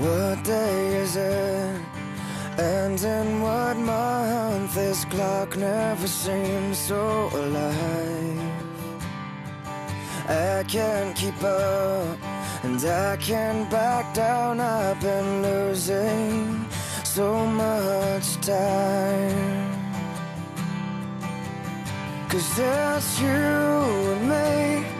What day is it? And in what month? This clock never seems so alive. I can't keep up, and I can't back down. I've been losing so much time. Cause it's you and me,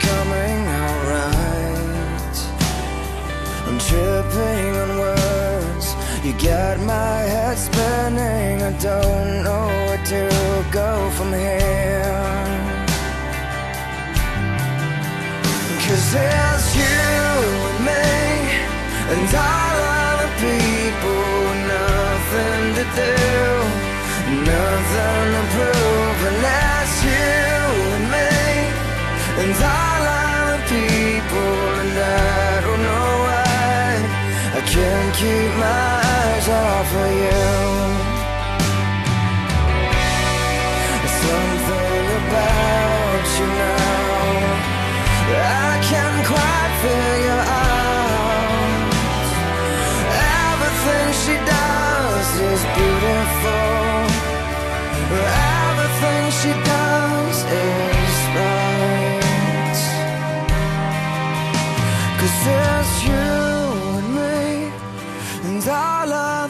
tripping on words, you got my head spinning. I don't know where to go from here. Cause it's you and me And all other people nothing to do Nothing to prove Keep my eyes off of you. Something about you now I can't quite figure out. Everything she does is beautiful. Everything she does is right. Cause it's you